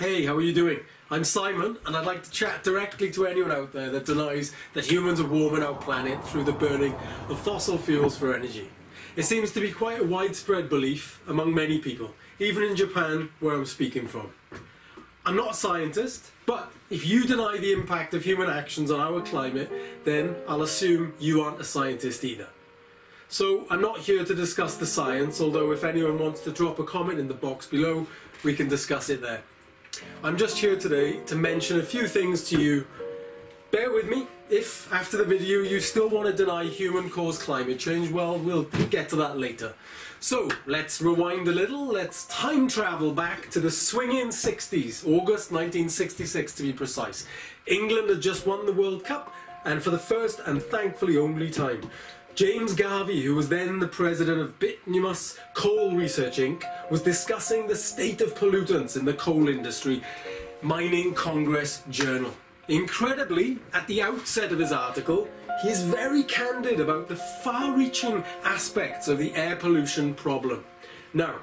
Hey, how are you doing? I'm Simon, and I'd like to chat directly to anyone out there that denies that humans are warming our planet through the burning of fossil fuels for energy. It seems to be quite a widespread belief among many people, even in Japan, where I'm speaking from. I'm not a scientist, but if you deny the impact of human actions on our climate, then I'll assume you aren't a scientist either. So I'm not here to discuss the science, although if anyone wants to drop a comment in the box below, we can discuss it there. I'm just here today to mention a few things to you. Bear with me. If, after the video, you still want to deny human-caused climate change, well, we'll get to that later. So, let's rewind a little. Let's time travel back to the swinging 60s, August 1966 to be precise. England had just won the World Cup, and for the first and thankfully only time, James Garvey, who was then the president of Bituminous Coal Research Inc., was discussing the state of pollutants in the coal industry, Mining Congress Journal. Incredibly, at the outset of his article, he is very candid about the far-reaching aspects of the air pollution problem. Now,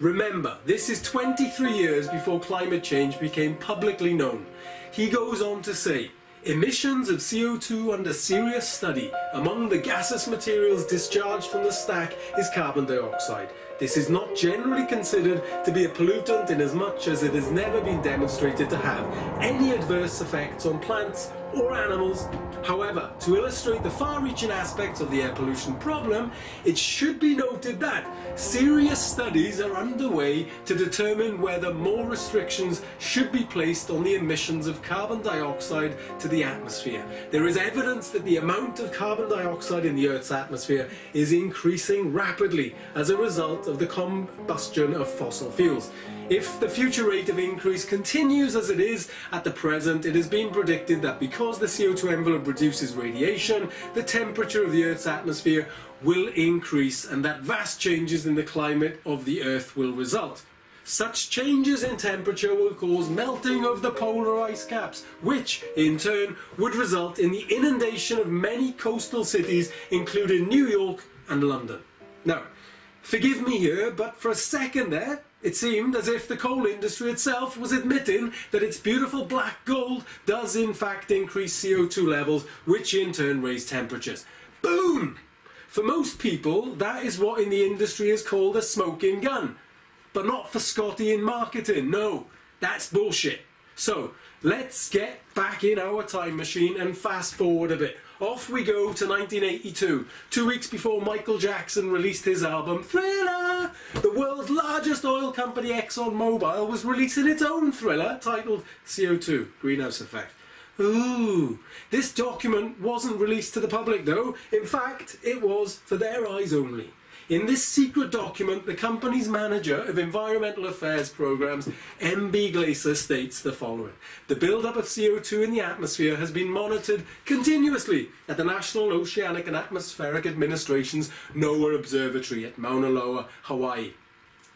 remember, this is 23 years before climate change became publicly known. He goes on to say, Emissions of CO2 under serious study. Among the gaseous materials discharged from the stack is carbon dioxide. This is not generally considered to be a pollutant in as much as it has never been demonstrated to have any adverse effects on plants or animals. However, to illustrate the far-reaching aspects of the air pollution problem, it should be noted that serious studies are underway to determine whether more restrictions should be placed on the emissions of carbon dioxide to the atmosphere. There is evidence that the amount of carbon dioxide in the Earth's atmosphere is increasing rapidly as a result of the combustion of fossil fuels. If the future rate of increase continues as it is at the present, it has been predicted that because the CO2 envelope reduces radiation, the temperature of the Earth's atmosphere will increase and that vast changes in the climate of the Earth will result. Such changes in temperature will cause melting of the polar ice caps, which, in turn, would result in the inundation of many coastal cities, including New York and London. Now, forgive me here, but for a second there, it seemed as if the coal industry itself was admitting that its beautiful black gold does in fact increase CO2 levels, which in turn raise temperatures. Boom! For most people, that is what in the industry is called a smoking gun. But not for Scotty in marketing, no, that's bullshit. So, let's get back in our time machine and fast forward a bit. Off we go to 1982, two weeks before Michael Jackson released his album Thriller. The world's largest oil company ExxonMobil was releasing its own thriller titled CO2, Greenhouse Effect. Ooh, this document wasn't released to the public though. In fact, it was for their eyes only. In this secret document, the company's manager of environmental affairs programs, MB Glaser, states the following. The buildup of CO2 in the atmosphere has been monitored continuously at the National Oceanic and Atmospheric Administration's NOAA Observatory at Mauna Loa, Hawaii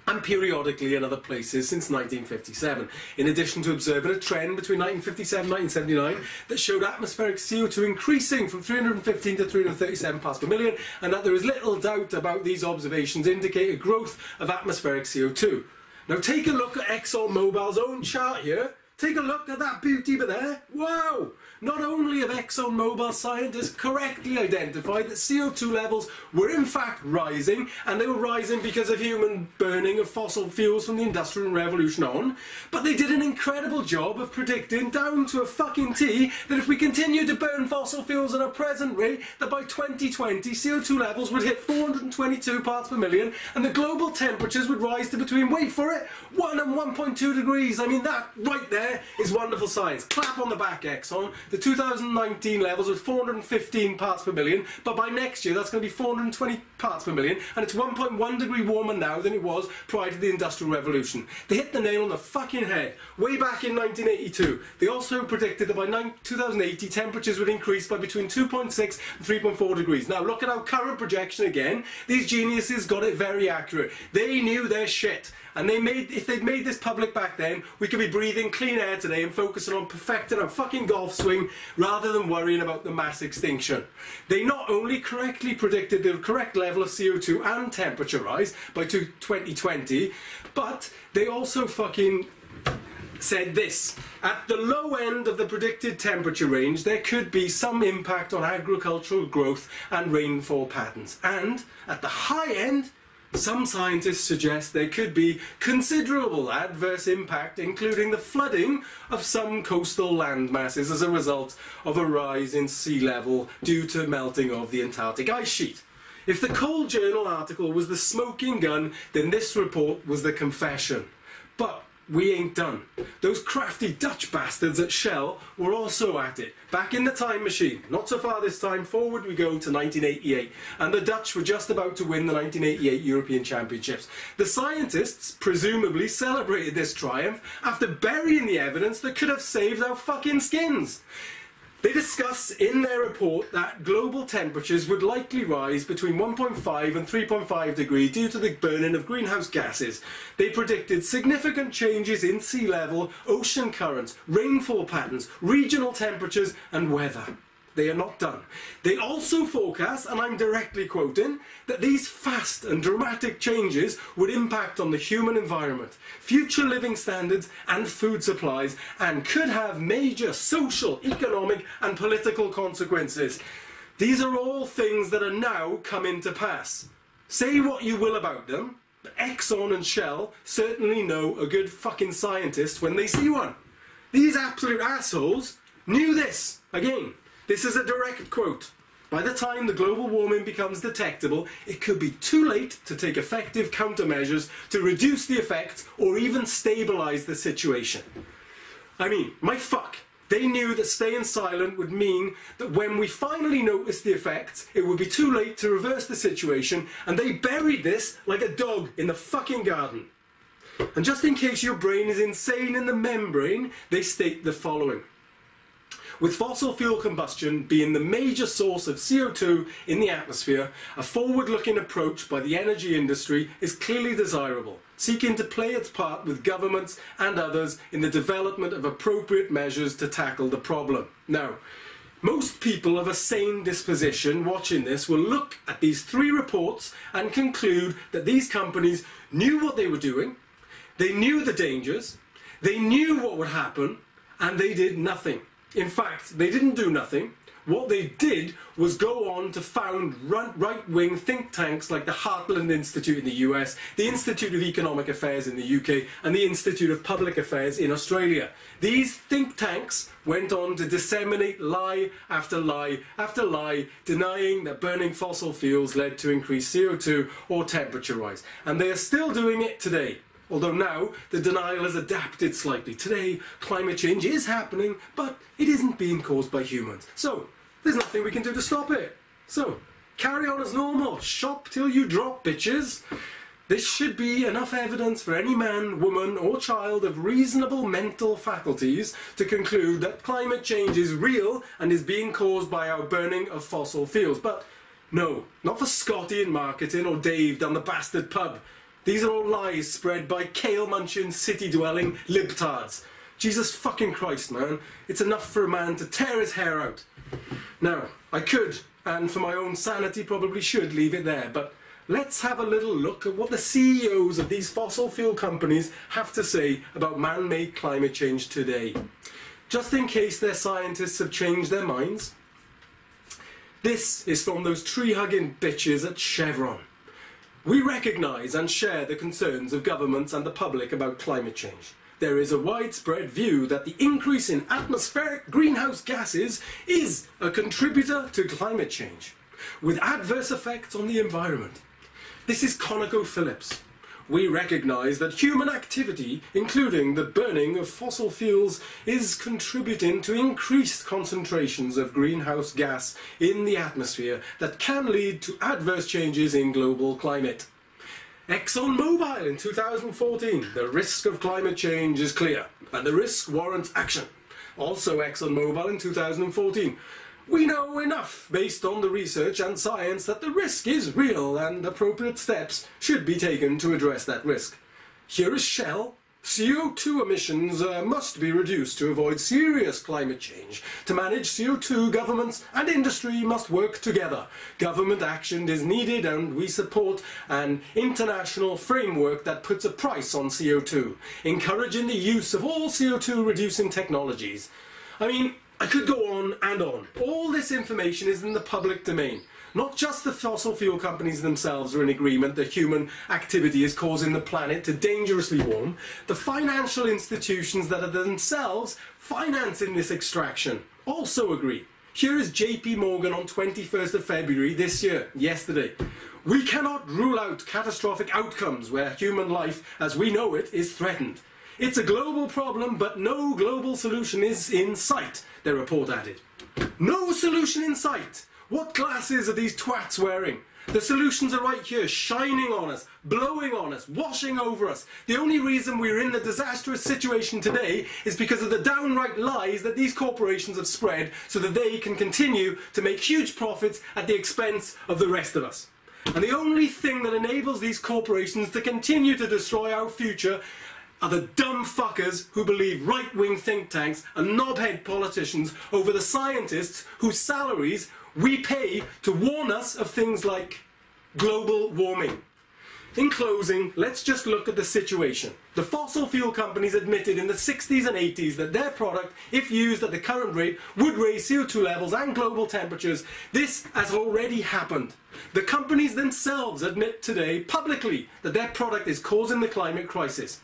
and periodically in other places since 1957, in addition to observing a trend between 1957 and 1979 that showed atmospheric CO2 increasing from 315 to 337 parts per million, and that there is little doubt about these observations indicate a growth of atmospheric CO2. Now take a look at ExxonMobil's own chart here. Take a look at that beauty but there. Wow! Not only have ExxonMobil scientists correctly identified that CO2 levels were in fact rising, and they were rising because of human burning of fossil fuels from the Industrial Revolution on, but they did an incredible job of predicting down to a fucking T that if we continue to burn fossil fuels at our present rate, that by 2020 CO2 levels would hit 422 parts per million, and the global temperatures would rise to between, wait for it, 1 and 1.2 degrees. I mean, that right there is wonderful science. Clap on the back, Exxon. The 2019 levels was 415 parts per million, but by next year that's going to be 420 parts per million, and it's 1.1 degree warmer now than it was prior to the Industrial Revolution. They hit the nail on the fucking head. Way back in 1982, they also predicted that by 2080 temperatures would increase by between 2.6 and 3.4 degrees. Now look at our current projection again. These geniuses got it very accurate. They knew their shit. And they made, if they'd made this public back then, we could be breathing clean air today and focusing on perfecting our fucking golf swing rather than worrying about the mass extinction. They not only correctly predicted the correct level of CO2 and temperature rise by 2020, but they also fucking said this At the low end of the predicted temperature range, there could be some impact on agricultural growth and rainfall patterns. And at the high end, some scientists suggest there could be considerable adverse impact, including the flooding of some coastal land masses as a result of a rise in sea level due to melting of the Antarctic ice sheet. If the Coal Journal article was the smoking gun, then this report was the confession. But we ain't done. Those crafty Dutch bastards at Shell were also at it. Back in the time machine, not so far this time, forward we go to 1988, and the Dutch were just about to win the 1988 European Championships. The scientists presumably celebrated this triumph after burying the evidence that could have saved our fucking skins. They discuss in their report that global temperatures would likely rise between 1.5 and 3.5 degrees due to the burning of greenhouse gases. They predicted significant changes in sea level, ocean currents, rainfall patterns, regional temperatures and weather. They are not done. They also forecast, and I'm directly quoting, that these fast and dramatic changes would impact on the human environment, future living standards and food supplies, and could have major social, economic and political consequences. These are all things that are now coming to pass. Say what you will about them, but Exxon and Shell certainly know a good fucking scientist when they see one. These absolute assholes knew this. Again, this is a direct quote. By the time the global warming becomes detectable, it could be too late to take effective countermeasures to reduce the effects or even stabilise the situation. I mean, my fuck. They knew that staying silent would mean that when we finally noticed the effects, it would be too late to reverse the situation, and they buried this like a dog in the fucking garden. And just in case your brain is insane in the membrane, they state the following with fossil fuel combustion being the major source of CO2 in the atmosphere, a forward-looking approach by the energy industry is clearly desirable, seeking to play its part with governments and others in the development of appropriate measures to tackle the problem. Now, most people of a sane disposition watching this will look at these three reports and conclude that these companies knew what they were doing, they knew the dangers, they knew what would happen, and they did nothing. In fact, they didn't do nothing. What they did was go on to found right wing think tanks like the Heartland Institute in the US, the Institute of Economic Affairs in the UK, and the Institute of Public Affairs in Australia. These think tanks went on to disseminate lie after lie after lie, denying that burning fossil fuels led to increased CO2 or temperature rise. And they are still doing it today. Although now the denial has adapted slightly. Today, climate change is happening, but it isn't being caused by humans. So, there's nothing we can do to stop it. So, carry on as normal. Shop till you drop, bitches. This should be enough evidence for any man, woman, or child of reasonable mental faculties to conclude that climate change is real and is being caused by our burning of fossil fuels. But no, not for Scotty in marketing or Dave down the bastard pub. These are all lies spread by kale munching, city dwelling libtards. Jesus fucking Christ, man. It's enough for a man to tear his hair out. Now, I could, and for my own sanity probably should, leave it there, but let's have a little look at what the CEOs of these fossil fuel companies have to say about man made climate change today. Just in case their scientists have changed their minds. This is from those tree hugging bitches at Chevron. We recognise and share the concerns of governments and the public about climate change. There is a widespread view that the increase in atmospheric greenhouse gases is a contributor to climate change, with adverse effects on the environment. This is ConocoPhillips, we recognise that human activity, including the burning of fossil fuels, is contributing to increased concentrations of greenhouse gas in the atmosphere that can lead to adverse changes in global climate. ExxonMobil in 2014, the risk of climate change is clear, and the risk warrants action. Also ExxonMobil in 2014, we know enough, based on the research and science, that the risk is real and appropriate steps should be taken to address that risk. Here is Shell, CO2 emissions uh, must be reduced to avoid serious climate change. To manage CO2, governments and industry must work together. Government action is needed and we support an international framework that puts a price on CO2, encouraging the use of all CO2 reducing technologies. I mean, I could go on and on. All this information is in the public domain. Not just the fossil fuel companies themselves are in agreement that human activity is causing the planet to dangerously warm, the financial institutions that are themselves financing this extraction also agree. Here is JP Morgan on 21st of February this year, yesterday. We cannot rule out catastrophic outcomes where human life as we know it is threatened. It's a global problem, but no global solution is in sight, their report added. No solution in sight! What glasses are these twats wearing? The solutions are right here, shining on us, blowing on us, washing over us. The only reason we're in the disastrous situation today is because of the downright lies that these corporations have spread so that they can continue to make huge profits at the expense of the rest of us. And the only thing that enables these corporations to continue to destroy our future are the dumb fuckers who believe right-wing think tanks and knobhead politicians over the scientists whose salaries we pay to warn us of things like global warming. In closing, let's just look at the situation. The fossil fuel companies admitted in the 60s and 80s that their product, if used at the current rate, would raise CO2 levels and global temperatures. This has already happened. The companies themselves admit today publicly that their product is causing the climate crisis.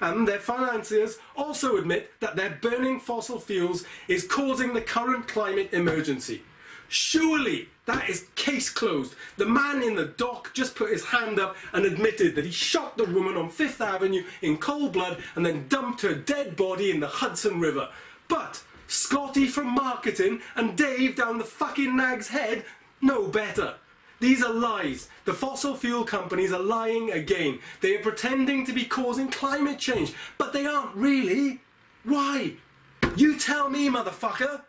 And their financiers also admit that their burning fossil fuels is causing the current climate emergency. Surely that is case closed. The man in the dock just put his hand up and admitted that he shot the woman on Fifth Avenue in cold blood and then dumped her dead body in the Hudson River. But Scotty from marketing and Dave down the fucking nag's head know better. These are lies. The fossil fuel companies are lying again. They are pretending to be causing climate change, but they aren't really. Why? You tell me, motherfucker!